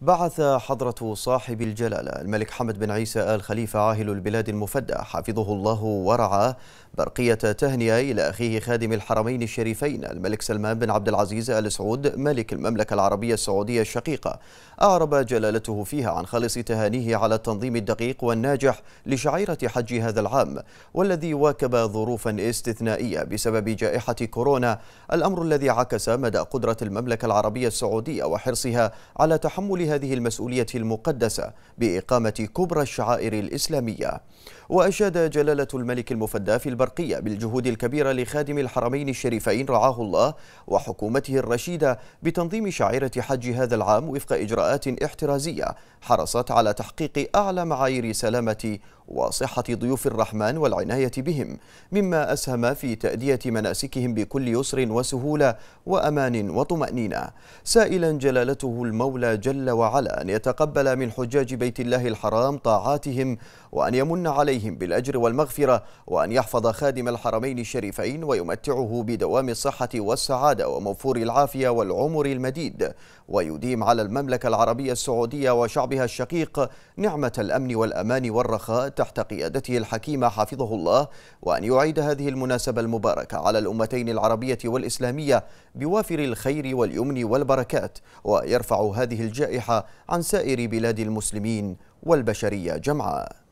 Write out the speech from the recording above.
بعث حضرة صاحب الجلالة الملك حمد بن عيسى آل خليفة عاهل البلاد المفدى حفظه الله ورعاه برقية تهنئة إلى أخيه خادم الحرمين الشريفين الملك سلمان بن عبد العزيز آل سعود ملك المملكة العربية السعودية الشقيقة. أعرب جلالته فيها عن خالص تهانيه على التنظيم الدقيق والناجح لشعيرة حج هذا العام والذي واكب ظروفا استثنائية بسبب جائحة كورونا الأمر الذي عكس مدى قدرة المملكة العربية السعودية وحرصها على تحمل هذه المسؤولية المقدسة بإقامة كبرى الشعائر الإسلامية. وأشاد جلالة الملك المفدى في البرقية بالجهود الكبيرة لخادم الحرمين الشريفين رعاه الله وحكومته الرشيدة بتنظيم شعيرة حج هذا العام وفق إجراءات احترازية حرصت على تحقيق أعلى معايير سلامة وصحة ضيوف الرحمن والعناية بهم مما أسهم في تأدية مناسكهم بكل يسر وسهولة وأمان وطمأنينة. سائلا جلالته المولى جل وعلا أن يتقبل من حجاج بيت الله الحرام طاعاتهم وأن يمن عليهم بالأجر والمغفرة وأن يحفظ خادم الحرمين الشريفين ويمتعه بدوام الصحة والسعادة وموفور العافية والعمر المديد. ويديم على المملكة العربية السعودية وشعبها الشقيق نعمة الأمن والأمان والرخاء تحت قيادته الحكيمة حفظه الله وأن يعيد هذه المناسبة المباركة على الأمتين العربية والإسلامية بوافر الخير واليمن والبركات. ويرفع هذه الجائحة عن سائر بلاد المسلمين والبشرية جمعاء.